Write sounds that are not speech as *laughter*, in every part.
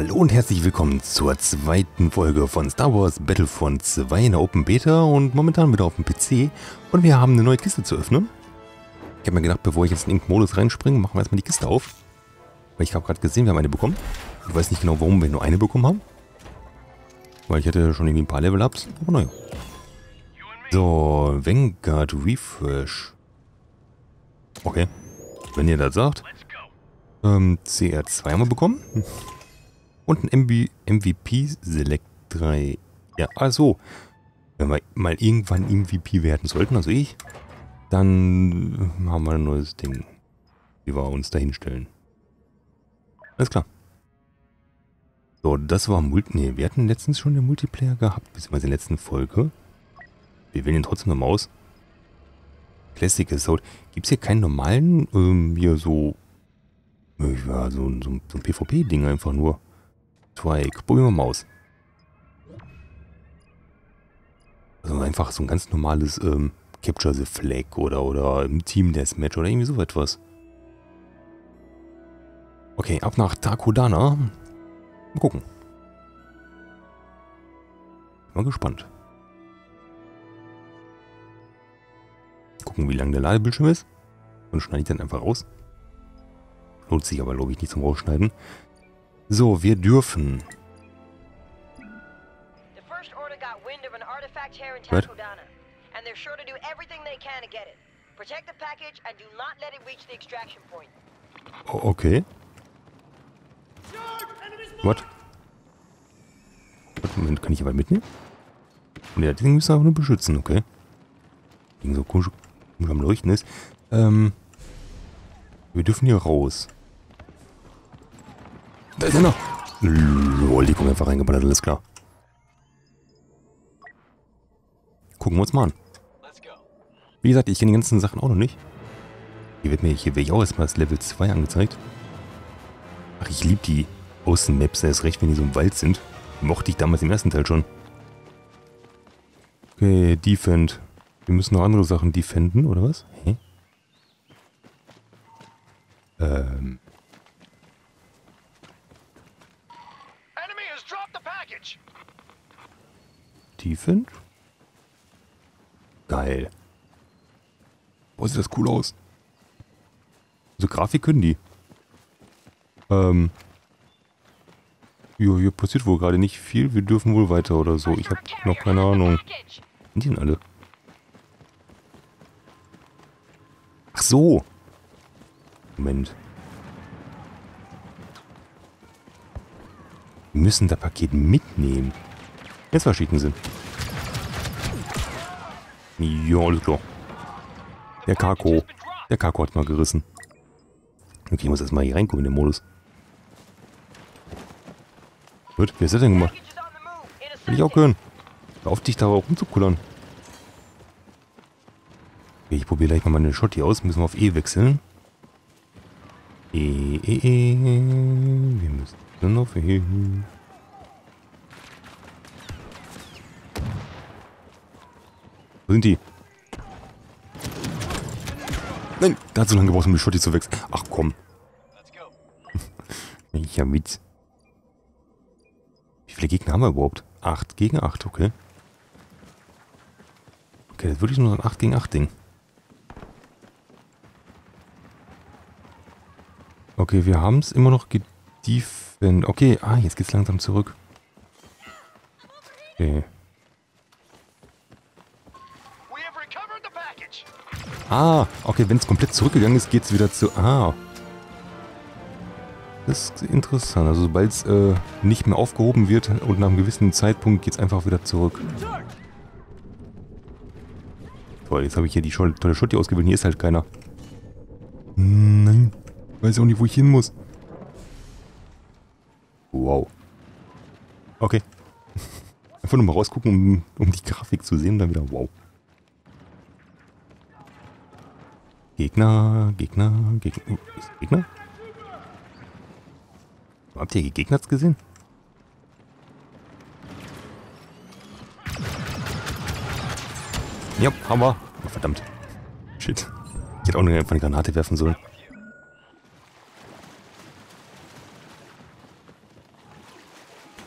Hallo und herzlich willkommen zur zweiten Folge von Star Wars Battlefront 2 in der Open Beta und momentan wieder auf dem PC. Und wir haben eine neue Kiste zu öffnen. Ich habe mir gedacht, bevor ich jetzt in den Modus reinspringe, machen wir erstmal die Kiste auf. Weil ich habe gerade gesehen, wir haben eine bekommen. Ich weiß nicht genau, warum wir nur eine bekommen haben. Weil ich hatte schon irgendwie ein paar Level-Ups, aber naja. So, Vanguard Refresh. Okay. Wenn ihr das sagt. Ähm, CR2 haben wir bekommen. Und ein MB MVP Select 3. Ja, also, wenn wir mal irgendwann MVP werden sollten, also ich, dann haben wir ein neues Ding, wie wir uns dahin stellen. Alles klar. So, das war Multi... Ne, wir hatten letztens schon den Multiplayer gehabt, beziehungsweise in der letzten Folge. Wir wählen ihn trotzdem nochmal aus. Classic Assault. Gibt es hier keinen normalen, ähm, hier so... Ja, so, so, so ein PvP-Ding einfach nur. Twike. Probieren wir mal aus. Also einfach so ein ganz normales ähm, Capture the Flag oder, oder im Team Deathmatch oder irgendwie so etwas. Okay, ab nach Takodana. Mal gucken. Mal gespannt. Gucken, wie lang der Ladebildschirm ist. Und schneide ich dann einfach raus. Lohnt sich aber, glaube ich, nicht zum Rausschneiden. So, wir dürfen. What? And they're sure to do everything they can to get it. Protect the package and do not let it reach the extraction point. Okay. What? Moment, kann ich aber mitnehmen? Und ja, den müssen wir aber nur beschützen, okay. Wegen so komisch am Leuchten ist. Ähm. Wir dürfen hier raus. Da ist er noch. Lol, die kommen einfach reingeballert, alles klar. Gucken wir uns mal an. Wie gesagt, ich kenne die ganzen Sachen auch noch nicht. Hier wird mir, hier werde ich auch erstmal das Level 2 angezeigt. Ach, ich liebe die Außenmaps, erst recht, wenn die so im Wald sind. Mochte ich damals im ersten Teil schon. Okay, Defend. Wir müssen noch andere Sachen defenden, oder was? Hä? Ähm. Defend? Geil. Boah, sieht das cool aus. So Grafik können die. Ähm. Jo, hier passiert wohl gerade nicht viel. Wir dürfen wohl weiter oder so. Ich habe noch keine Ahnung. Sind die denn alle? Ach so. Moment. Wir müssen das Paket mitnehmen. Jetzt verschieden sind. Ja, alles klar. Der Kako. Der Kako hat mal gerissen. Okay, ich muss erstmal hier reingucken in den Modus. Gut, wer ist das denn gemacht? Will ich auch können. Hör auf dich da rumzukullern. Okay, ich probiere gleich mal meine Schotti aus. Müssen wir auf E wechseln. E, E, E. Wir müssen auf E. Wo sind die? Nein, da hat so lange gebraucht, um die Schotti zu wechseln. Ach komm. *laughs* ich hab mit. Wie viele Gegner haben wir überhaupt? 8 gegen 8, okay. Okay, das ist wirklich nur so ein 8 gegen 8 Ding. Okay, wir haben es immer noch gedefend. Okay, ah, jetzt geht's langsam zurück. Okay. Ah, okay, wenn es komplett zurückgegangen ist, geht es wieder zu... Ah. Das ist interessant. Also sobald es äh, nicht mehr aufgehoben wird und nach einem gewissen Zeitpunkt geht es einfach wieder zurück. Toll, jetzt habe ich hier die tolle Schotti ausgewählt. Hier ist halt keiner. Nein. Weiß auch nicht, wo ich hin muss. Wow. Okay. *laughs* Einfach nur mal rausgucken, um, um die Grafik zu sehen, dann wieder wow. Gegner, Gegner, Gegner. Gegner? Habt ihr die Gegner gesehen? Ja, wir. Oh, verdammt. Shit. Ich hätte auch nur einfach eine Granate werfen sollen.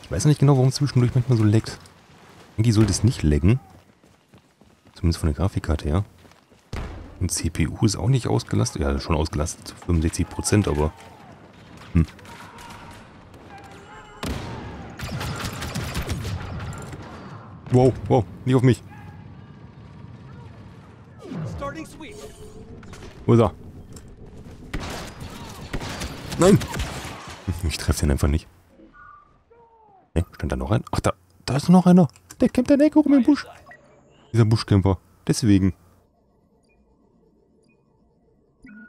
Ich weiß nicht genau, warum es zwischendurch manchmal so leckt. Eigentlich sollte es nicht lecken. Zumindest von der Grafikkarte her. Und CPU ist auch nicht ausgelastet. Ja, schon ausgelastet zu 65%, aber... Hm. Wow, wow, nicht auf mich. Wo ist er? Nein! *laughs* Ich treffe den einfach nicht. Ne, stand da noch ein? Ach, da, da ist noch einer. Der kämpft in der Ecke rum im Busch. Dieser Buschcamper. Deswegen.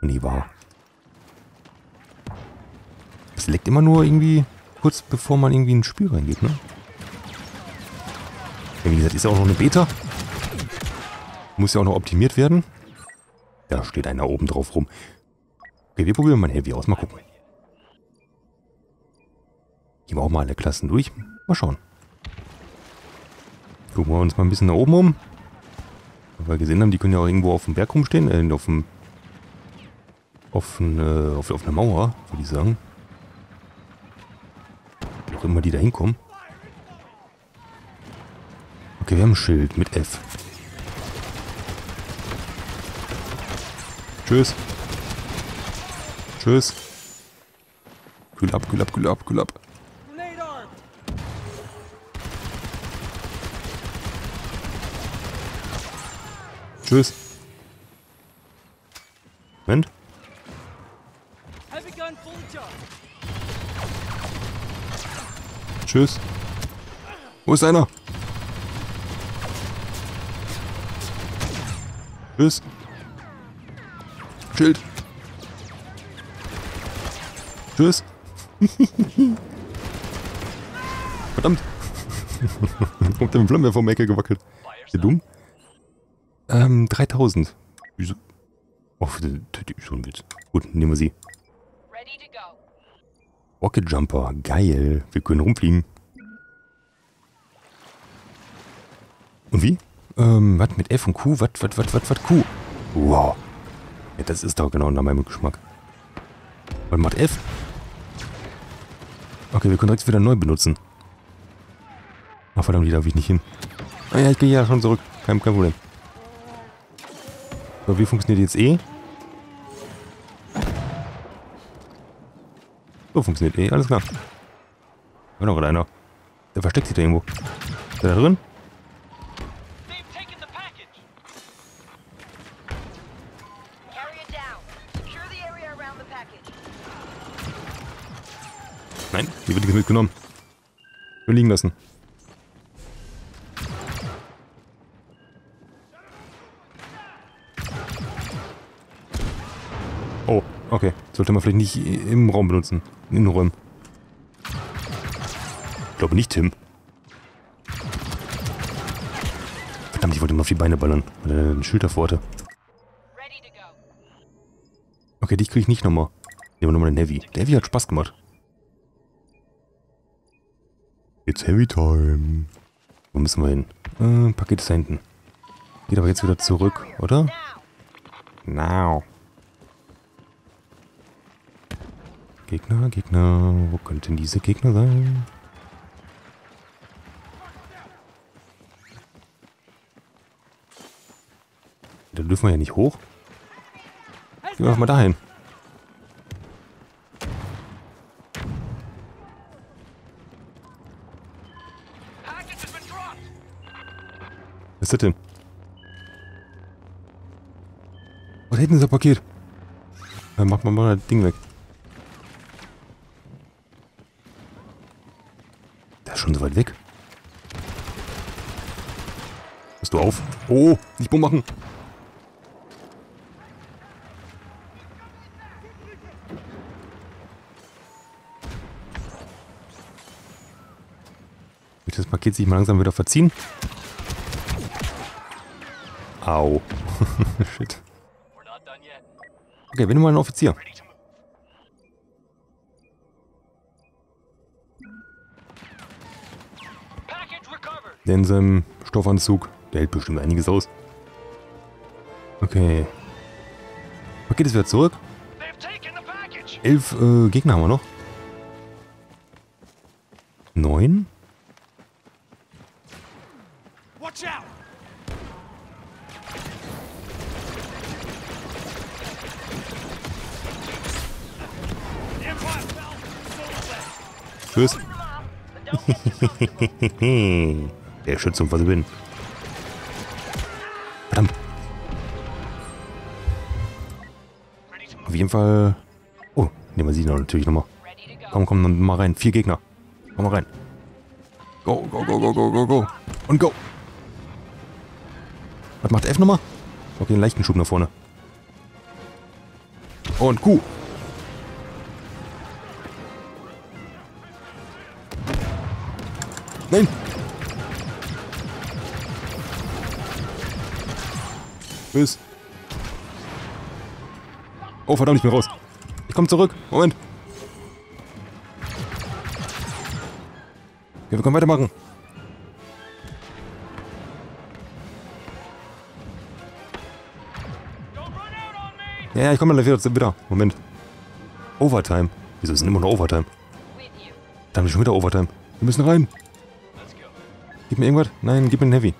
Nie wahr. Es leckt immer nur irgendwie kurz bevor man irgendwie ins Spiel reingeht, ne? Ja, wie gesagt, ist ja auch noch eine Beta. Muss ja auch noch optimiert werden. Da steht einer oben drauf rum. Okay, wir probieren mal ein Heavy aus. Mal gucken. Gehen wir auch mal alle Klassen durch. Mal schauen. Gucken wir uns mal ein bisschen nach oben um. Weil wir gesehen haben, die können ja auch irgendwo auf dem Berg rumstehen. Äh, auf dem... Auf, eine, auf, auf einer Mauer, würde ich sagen. Wie auch immer die da hinkommen. Okay, wir haben ein Schild mit F. Tschüss. Tschüss. Kühl ab, kühl ab, kühl ab, kühl ab. Tschüss. Moment. Tschüss. Wo ist einer? Tschüss. Schild. Tschüss. *laughs* Verdammt. *laughs* Kommt der mit Flammenwerfer vom Ecke gewackelt. Der dumm? Ähm, 3000. Wieso? Oh, das ist schon ein Witz. Gut, nehmen wir sie. Rocket Jumper. Geil. Wir können rumfliegen. Und wie? Ähm, was mit F und Q? Was, was, was, was, was, Q? Wow. Ja, das ist doch genau nach meinem Geschmack. Was macht F? Okay, wir können direkt wieder neu benutzen. Ach verdammt, die darf ich nicht hin. Ah ja, ich gehe ja schon zurück. Kein, kein Problem. So, wie funktioniert jetzt E? So funktioniert E, alles klar. War noch einer. Der versteckt sich da irgendwo. Ist der da drin? Nein, die wird nicht mitgenommen. Nur liegen lassen. Okay. Sollte man vielleicht nicht im Raum benutzen. In den Räumen. Ich glaube nicht Tim. Verdammt, ich wollte ihm auf die Beine ballern, weil er ein Schild davor hatte. Okay, dich kriege ich nicht nochmal. Nehmen wir nochmal den Heavy. Der Heavy hat Spaß gemacht. It's Heavy Time. Wo müssen wir hin? Äh, Paket ist da hinten. Geht aber jetzt wieder zurück, oder? Now. Gegner, Gegner. Wo könnten diese Gegner sein? Da dürfen wir ja nicht hoch. Gehen wir einfach mal dahin. Was ist das denn? Was hält denn dieser Paket? Dann macht man mal das Ding weg. Der ist schon so weit weg. Bist du auf? Oh, nicht Bumm machen. das Paket sich mal langsam wieder verziehen. Au. *laughs* Shit. Okay, wenn du mal ein Offizier. Der in seinem Stoffanzug. Der hält bestimmt einiges aus. Okay. Paket ist wieder zurück. Elf äh, Gegner haben wir noch. Neun? Tschüss. *laughs* *laughs* Der ich bin. Verdammt. Auf jeden Fall... Oh, nehmen wir sie noch natürlich nochmal. Komm, komm, dann mal rein. Vier Gegner. Komm mal rein. Go, go, go, go, go, go, go. Und go. Was macht F nochmal? Okay, einen leichten Schub nach vorne. Und Q. Nein. Tschüss. Oh, verdammt, ich bin raus. Ich komme zurück. Moment. Okay, wir können weitermachen. Ja, ja, ich komme gleich wieder, wieder. Moment. Overtime. Wieso ist denn immer noch Overtime? Dann ist schon wieder Overtime. Wir müssen rein. Gib mir irgendwas? Nein, gib mir einen Heavy.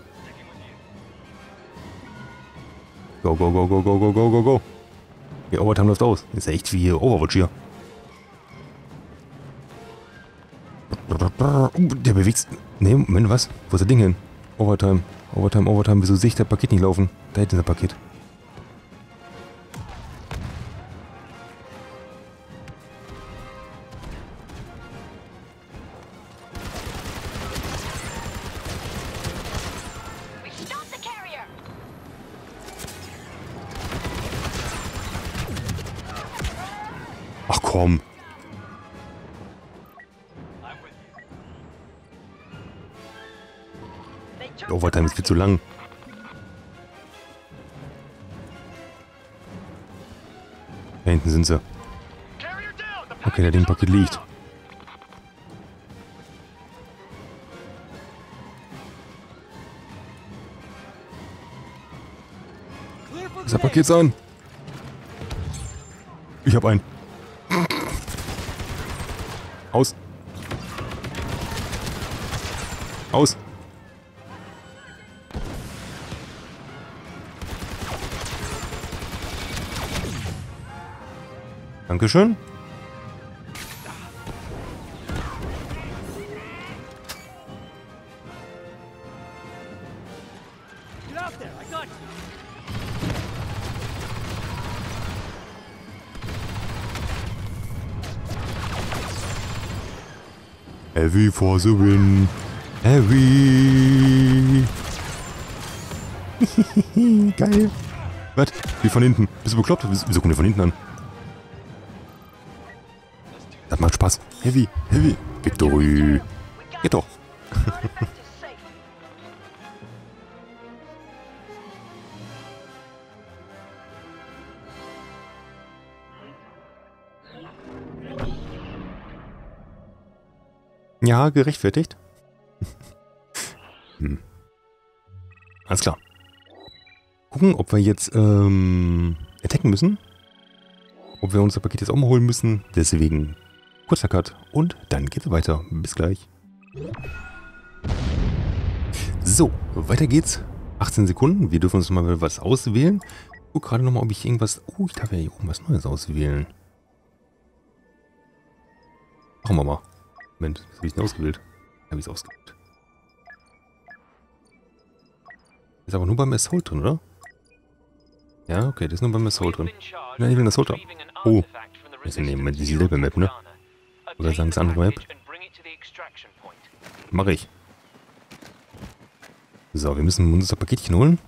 Go, go, go, go, go, go, go, go, go. Okay, Overtime läuft aus. Ist echt wie Overwatch hier. Der bewegt. Nee, Moment, was? Wo ist das Ding hin? Overtime. Overtime, Overtime. Wieso sehe ich das Paket nicht laufen? Da hinten ist das Paket. Linse. Okay, der Dingpaket liegt. Das Paket an. Ich hab einen. Aus. Aus. Dankeschön. Heavy for the win. Heavy. *laughs* Geil. Was? Wie von hinten? Bist du bekloppt? Wieso wieso kommt der von hinten an? Das macht Spaß. Heavy, heavy. Victory. Geht doch. *laughs* Ja, gerechtfertigt. *laughs* hm. Alles klar. Gucken, ob wir jetzt ähm, attacken müssen. Ob wir unser Paket jetzt auch mal holen müssen. Deswegen kurzer Cut und dann geht's weiter. Bis gleich. So, weiter geht's. 18 Sekunden. Wir dürfen uns mal was auswählen. Ich guck gerade nochmal, ob ich irgendwas... Oh, ich darf ja hier oben was Neues auswählen. Machen wir mal. Moment, was habe ich denn ausgewählt? Habe ich es ausgewählt. Ist aber nur beim Assault drin, oder? Ja, okay, das ist nur beim Assault drin. Nein, ich will das Assault haben. Oh, wir sind eben mit dieselbe Map, ne? Oder sagen es andere Map? Mache ich. So, wir müssen uns das Paketchen holen.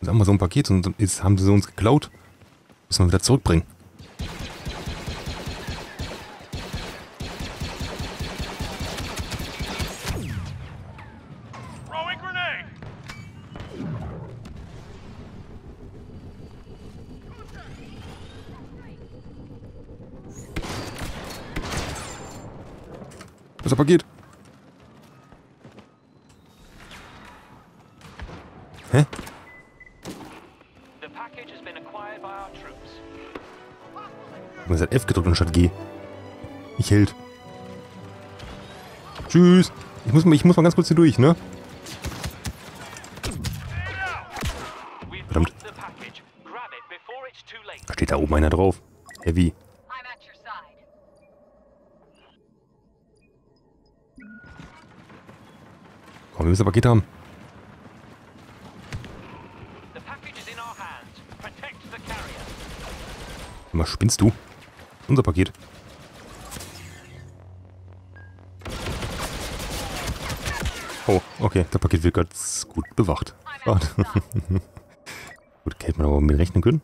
Jetzt haben wir so ein Paket und jetzt haben sie uns geklaut. Müssen wir wieder zurückbringen. Muss, ich muss mal ganz kurz hier durch, ne? Verdammt. steht da oben einer drauf. Heavy. Komm, wir müssen ein Paket haben. Was spinnst du? Unser Paket. Oh, okay. Das Paket wird ganz gut bewacht. At Schade. *laughs* Gut, hätte man aber mit rechnen können.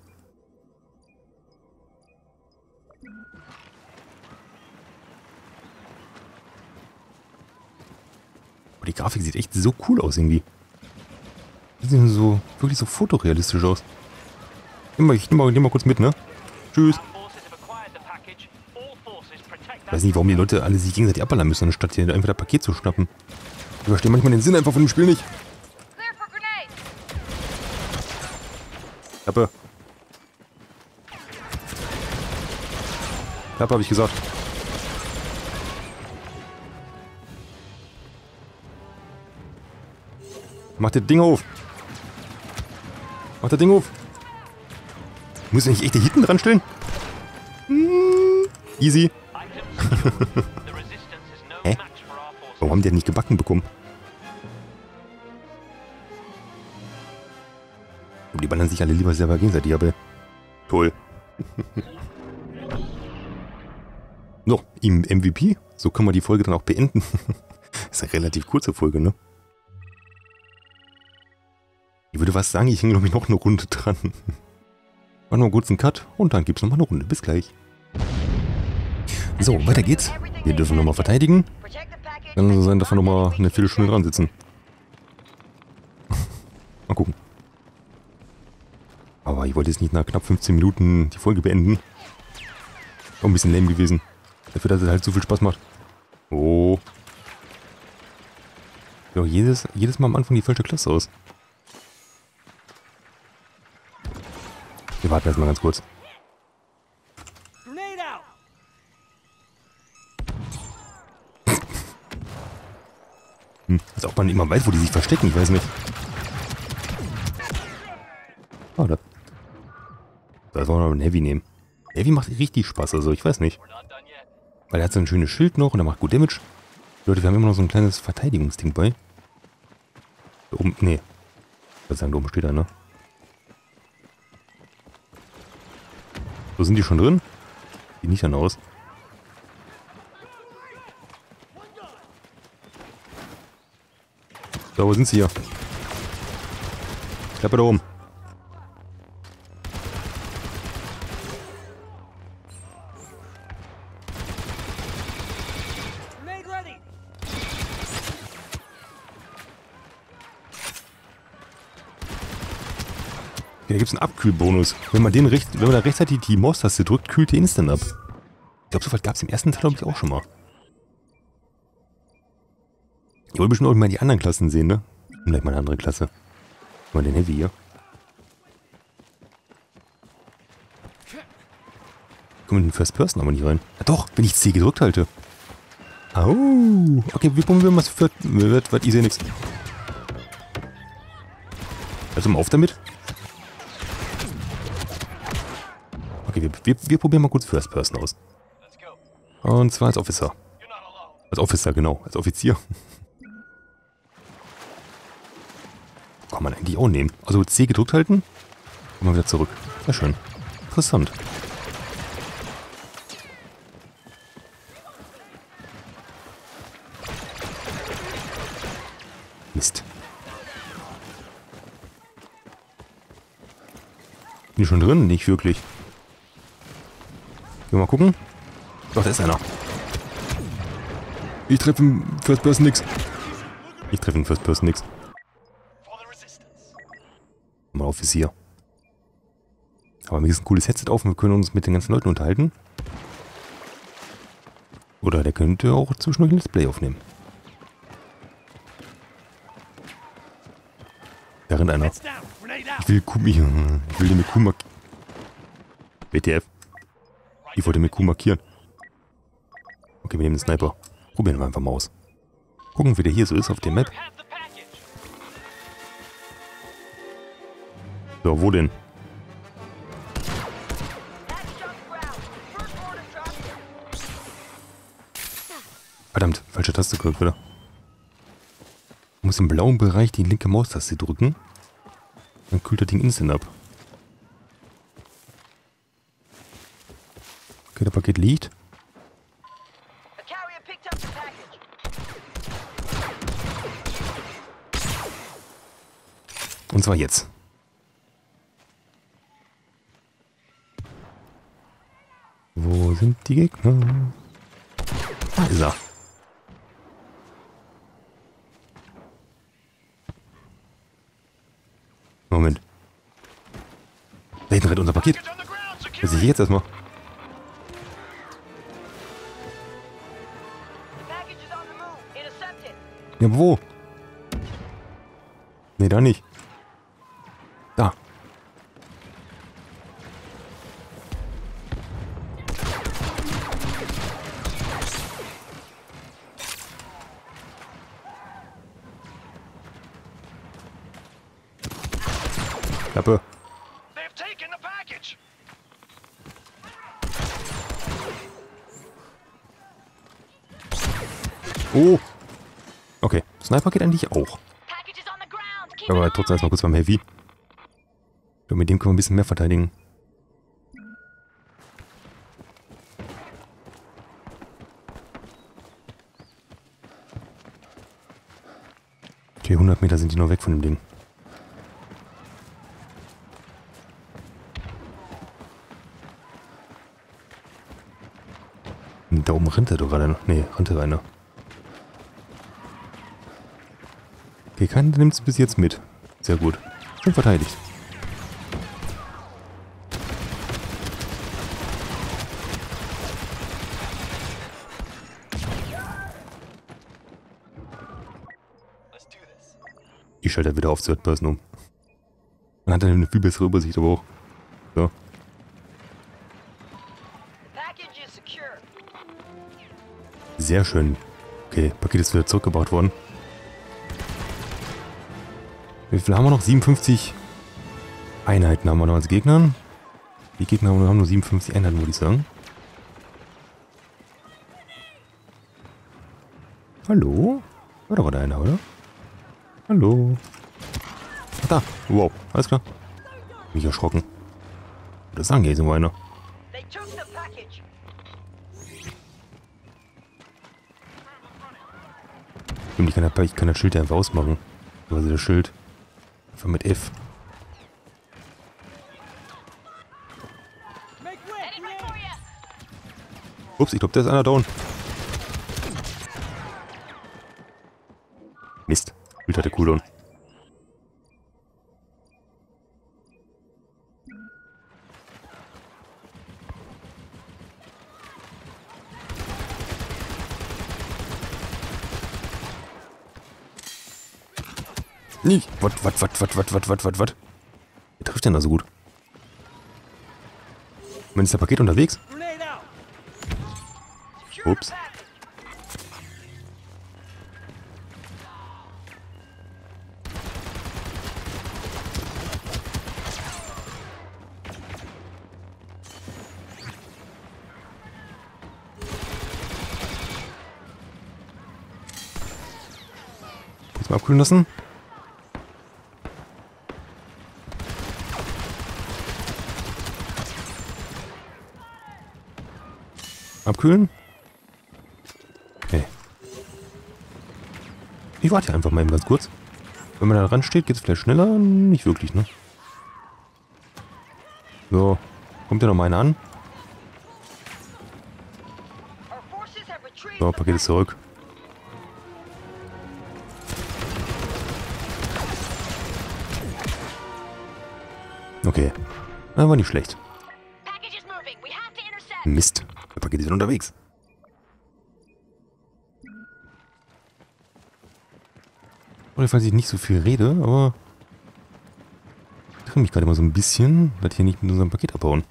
Aber die Grafik sieht echt so cool aus irgendwie. Die sehen so, wirklich so fotorealistisch aus. Nimm mal, ich nehm mal, mal kurz mit, ne? Tschüss. Ich weiß nicht, warum die Leute alle sich gegenseitig abballern müssen, anstatt hier einfach das Paket zu schnappen. Ich verstehe manchmal den Sinn einfach von dem Spiel nicht. Klappe. Klappe, habe ich gesagt. Mach das Ding auf. Mach das Ding auf. Muss ich nicht echt da hinten dran stellen? Hm, easy. *laughs* Warum haben die das nicht gebacken bekommen? Und die ballern sich alle lieber selber gegenseitig, aber toll. *laughs* so, im MVP. So können wir die Folge dann auch beenden. *laughs* ist eine relativ kurze Folge, ne? Ich würde was sagen, ich hänge glaube ich noch eine Runde dran. Machen wir kurz einen Cut und dann gibt's noch mal eine Runde. Bis gleich. So, weiter geht's. Wir dürfen nochmal verteidigen. Kann so sein, dass wir nochmal eine Viertelstunde dran sitzen. *laughs* mal gucken. Aber ich wollte jetzt nicht nach knapp 15 Minuten die Folge beenden. Auch ein bisschen lame gewesen. Dafür, dass es halt so viel Spaß macht. Oh. Ja, jedes, jedes Mal am Anfang die falsche Klasse aus. Wir warten erstmal ganz kurz. Als ob man immer weiß, wo die sich verstecken, ich weiß nicht. Schade. Da soll man aber einen Heavy nehmen. Heavy macht richtig Spaß, also ich weiß nicht. Weil er hat so ein schönes Schild noch und er macht gut Damage. Leute, wir haben immer noch so ein kleines Verteidigungsding bei. Da oben, nee. Ich würde sagen, da oben steht er, ne? So, sind die schon drin? Sieht nicht dann aus. So, wo sind sie hier? Klappe da oben. Da gibt es einen Abkühlbonus. Wenn man den recht, wenn man da rechtzeitig die Maustaste drückt, kühlt der instant ab. Ich glaube, so weit gab es im ersten Teil, glaube ich, auch schon mal. Ich wollte bestimmt auch mal die anderen Klassen sehen, ne? Vielleicht mal eine andere Klasse. Mal den Heavy hier. Ich komme in den First Person aber nicht rein. Ja, doch, wenn ich C gedrückt halte. Au. Okay, wir probieren mal Viert. Wird, wird, ich sehe nichts. Also mal auf damit. Okay, wir, wir, wir probieren mal kurz First Person aus. Und zwar als Officer. Als Officer, genau. Als Offizier. Kann man eigentlich auch nehmen. Also C gedrückt halten. Und mal wieder zurück. Sehr schön. Interessant. Mist. Bin ich schon drin? Nicht wirklich. Gehen wir mal gucken. Doch, da ist einer. Ich treffe im First Person nix. Ich treffe im First Person nix. Offizier. Aber mir ist ein cooles Headset auf und wir können uns mit den ganzen Leuten unterhalten. Oder der könnte auch zwischendurch ein Let's Play aufnehmen. Da rennt einer. Ich will Kuh, ich, ich will den mit Kuh markieren. WTF. Ich wollte mit Kuh markieren. Okay, wir nehmen den Sniper. Probieren wir einfach mal aus. Gucken, wie der hier so ist auf der Map. So, wo denn? Verdammt, falsche Taste gedrückt wieder. Du musst im blauen Bereich die linke Maustaste drücken. Dann kühlt das Ding instant ab. Okay, das Paket liegt. Und zwar jetzt. Wo sind die Gegner? Da ist er. Moment. Da hinten rennt unser Paket. Was ich jetzt erstmal? Ja, wo? Nee, da nicht. Klappe. Oh. Okay. Sniper geht eigentlich auch. Aber trotzdem erstmal kurz beim Heavy. Glaube, mit dem können wir ein bisschen mehr verteidigen. Okay, 100 Meter sind die noch weg von dem Ding. Da oben rennt er doch gerade noch. Nee, rennt er einer. Okay, keiner nimmt es bis jetzt mit. Sehr gut. Schön verteidigt. Ich schalte wieder auf Third Person um. Man hat dann eine viel bessere Übersicht, aber auch. So. Sehr schön. Okay, Paket ist wieder zurückgebracht worden. Wie viel haben wir noch? 57 Einheiten haben wir noch als Gegner. Die Gegner haben nur 57 Einheiten, würde ich sagen. Hallo? War da einer, oder? Hallo? Ach da. Wow, alles klar. Mich erschrocken. Oder sagen, hier ist irgendwo einer. Ich kann, das- ich kann das Schild einfach ausmachen. Also das Schild. Einfach mit F. Ups, ich glaube, da ist einer down. Mist. Schild hatte Cooldown. Nicht. Was, was, was, was, was, was, was, was, was? Wer trifft denn da so gut? Moment, ist der Paket unterwegs? Package. Kurz mal abkühlen lassen. Abkühlen. Okay. Ich warte einfach mal eben ganz kurz. Wenn man da dran steht, geht es vielleicht schneller. Nicht wirklich, ne? So. Kommt ja noch mal einer an. So, Paket ist zurück. Okay. War nicht schlecht. Mist. Der Paket ist unterwegs. Oder falls ich nicht so viel rede, aber ich trimme mich gerade mal so ein bisschen, dass hier nicht mit unserem Paket abhauen.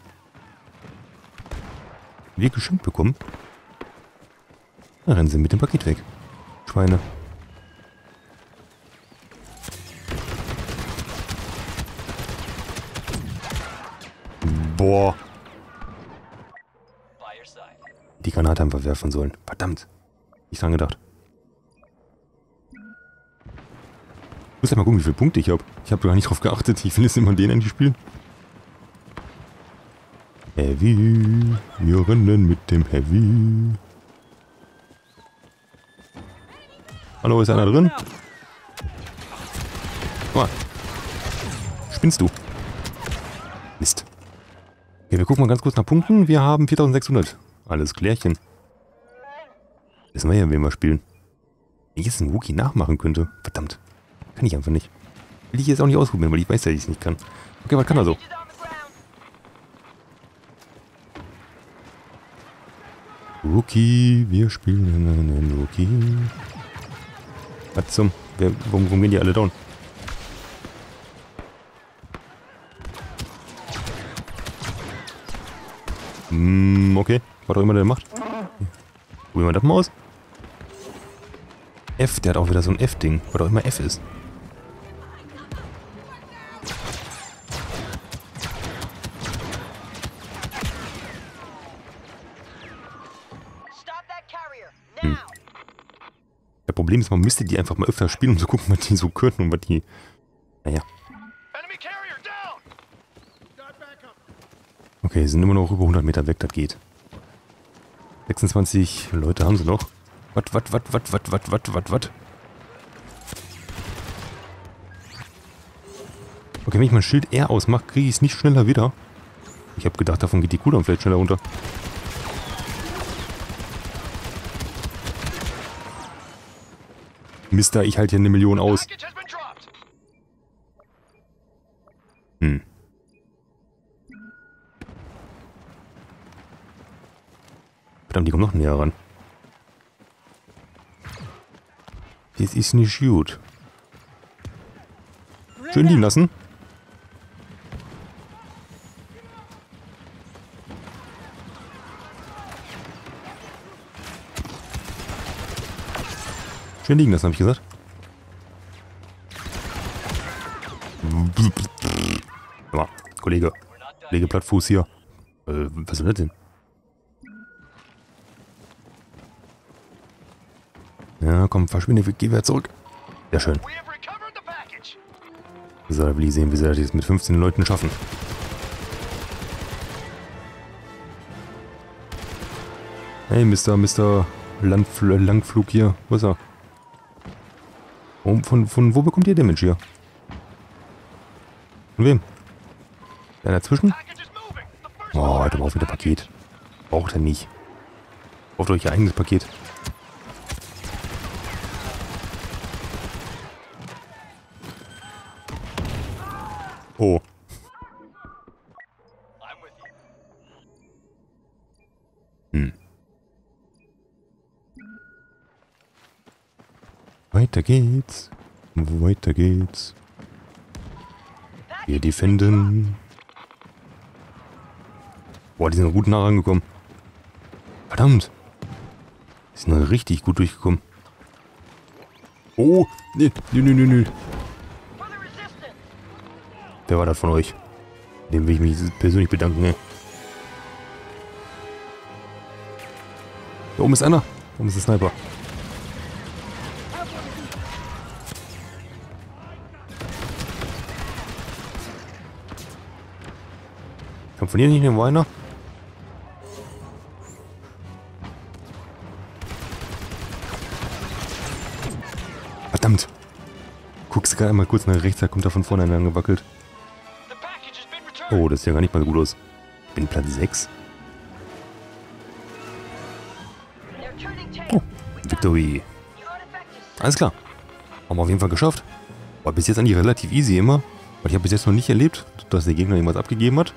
Wir geschenkt bekommen. Dann rennen sie mit dem Paket weg. Schweine. Wir werfen sollen. Verdammt. Nicht dran gedacht. Ich muss ja mal gucken, wie viele Punkte ich habe. Ich habe gar nicht drauf geachtet. Ich will jetzt immer den endlich spielen. Heavy. Wir rennen mit dem Heavy. Hallo, ist einer drin? Guck mal. Spinnst du? Mist. Okay, wir gucken mal ganz kurz nach Punkten. Wir haben 4600. Alles klärchen. Wissen wir ja, wen wir spielen. Wenn ich jetzt einen Wookie nachmachen könnte. Verdammt. Kann ich einfach nicht. Will ich jetzt auch nicht ausprobieren, weil ich weiß, dass ich es nicht kann. Okay, was kann er so? Rookie, wir spielen einen Rookie. Was zum? Wer, warum, warum gehen die alle down? Hm, okay. Was auch immer der macht. Probieren wir das mal aus. F, der hat auch wieder so ein F-Ding. Was auch immer F ist. Now. Das Problem ist, man müsste die einfach mal öfter spielen, um zu gucken, was die so können und was die... Naja. Okay, sind immer noch über 100 Meter weg, das geht. 26 Leute haben sie noch. Was, was, was, was, was, was, was, was, was? Okay, wenn ich mein Schild R ausmache, kriege ich es nicht schneller wieder. Ich habe gedacht, davon geht die Cooldown vielleicht schneller runter. Mister, ich halte hier eine Million aus. Hm. Verdammt, die kommen noch näher ran. Das ist nicht gut. Schön liegen lassen. Schön liegen lassen, habe ich gesagt. Kollege, Kollege Plattfuß hier. Äh, was soll das denn? Komm, verschwinde, geh wieder zurück. Sehr schön. So, da will ich sehen, wie sie das jetzt mit 15 Leuten schaffen. Hey, Mr. Mr. Landfl Langflug hier. Wo ist er? Von, von, von wo bekommt ihr Damage hier? Von wem? Der dazwischen? Oh, one du brauchst wieder Paket. Braucht er nicht. Braucht euch ihr eigenes Paket. Weiter geht's. Weiter geht's. Wir defenden. Boah, die sind gut nah rangekommen. Verdammt. Die sind richtig gut durchgekommen. Oh, nee, nee, nee, nee, nee. Wer war das von euch? Dem will ich mich persönlich bedanken, ne? Da oben ist einer. Da oben ist ein Sniper. Von hier nicht irgendwo einer? Verdammt! Guckst gerade einmal kurz nach rechts, da kommt er von vorne einer angewackelt. Oh, das sieht ja gar nicht mal so gut aus. Ich bin Platz 6. They're turning tail. Oh, Victory. Is Alles klar. Haben wir auf jeden Fall geschafft. War bis jetzt eigentlich relativ easy immer. Weil ich habe bis jetzt noch nicht erlebt, dass der Gegner irgendwas abgegeben hat.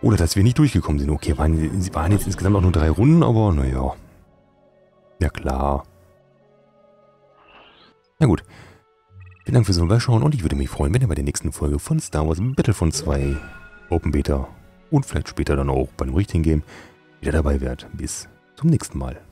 Oder dass wir nicht durchgekommen sind. Okay, waren, sie waren jetzt insgesamt auch nur drei Runden, aber naja. Ja klar. Na gut. Vielen Dank fürs Vorbeischauen und ich würde mich freuen, wenn ihr bei der nächsten Folge von Star Wars Battlefront 2 Open Beta und vielleicht später dann auch bei einem richtigen Game wieder dabei wärt. Bis zum nächsten Mal.